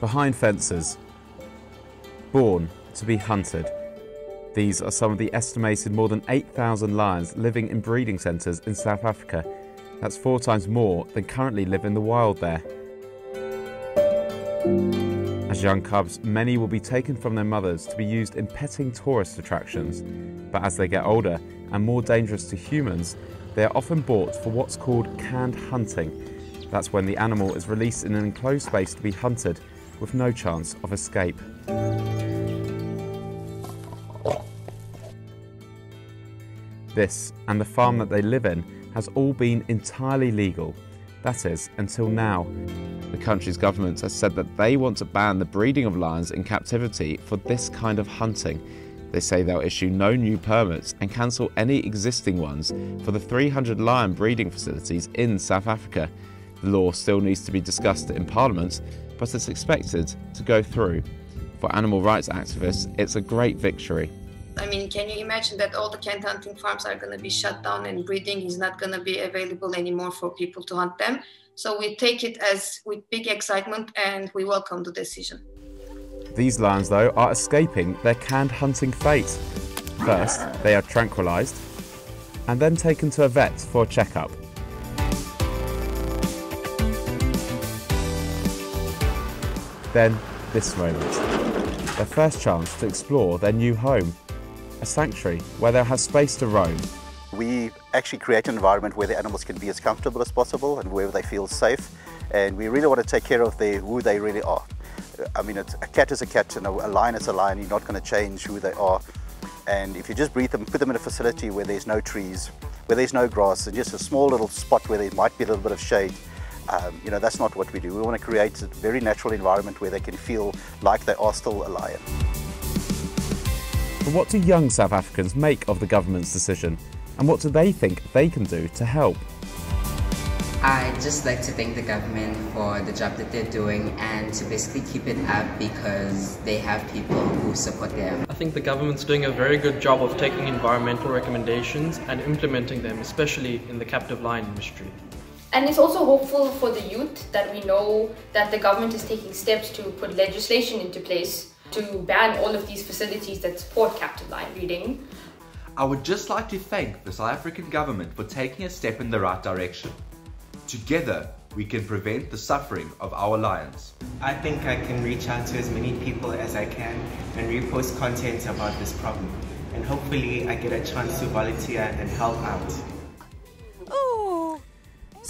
behind fences, born to be hunted. These are some of the estimated more than 8,000 lions living in breeding centres in South Africa. That's four times more than currently live in the wild there. As young cubs, many will be taken from their mothers to be used in petting tourist attractions. But as they get older and more dangerous to humans, they are often bought for what's called canned hunting. That's when the animal is released in an enclosed space to be hunted with no chance of escape. This and the farm that they live in has all been entirely legal. That is, until now. The country's government has said that they want to ban the breeding of lions in captivity for this kind of hunting. They say they'll issue no new permits and cancel any existing ones for the 300 lion breeding facilities in South Africa. The law still needs to be discussed in Parliament, but it's expected to go through. For animal rights activists, it's a great victory. I mean, can you imagine that all the canned hunting farms are going to be shut down and breeding is not going to be available anymore for people to hunt them? So we take it as with big excitement and we welcome the decision. These lions, though, are escaping their canned hunting fate. First, they are tranquilised and then taken to a vet for a checkup. Then, this moment, their first chance to explore their new home, a sanctuary where they'll have space to roam. We actually create an environment where the animals can be as comfortable as possible and where they feel safe. And we really want to take care of their, who they really are. I mean, a cat is a cat and a lion is a lion. You're not going to change who they are. And if you just breed them, put them in a facility where there's no trees, where there's no grass, and just a small little spot where there might be a little bit of shade, um, you know, that's not what we do. We want to create a very natural environment where they can feel like they are still a lion. But what do young South Africans make of the government's decision? And what do they think they can do to help? I'd just like to thank the government for the job that they're doing and to basically keep it up because they have people who support them. I think the government's doing a very good job of taking environmental recommendations and implementing them, especially in the captive lion industry. And it's also hopeful for the youth that we know that the government is taking steps to put legislation into place to ban all of these facilities that support captive lion breeding. I would just like to thank the South African government for taking a step in the right direction. Together, we can prevent the suffering of our lions. I think I can reach out to as many people as I can and repost content about this problem. And hopefully I get a chance to volunteer and help out.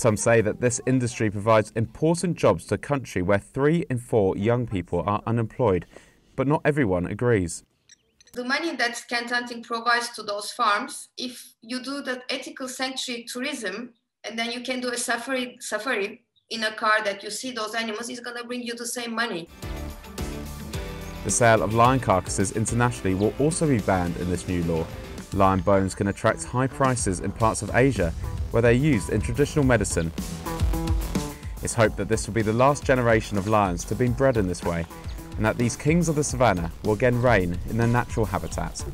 Some say that this industry provides important jobs to a country where three in four young people are unemployed, but not everyone agrees. The money that canned hunting provides to those farms, if you do the ethical sanctuary tourism, and then you can do a safari safari in a car that you see those animals is going to bring you the same money. The sale of lion carcasses internationally will also be banned in this new law. Lion bones can attract high prices in parts of Asia where they're used in traditional medicine. It's hoped that this will be the last generation of lions to be bred in this way and that these kings of the savannah will again reign in their natural habitat.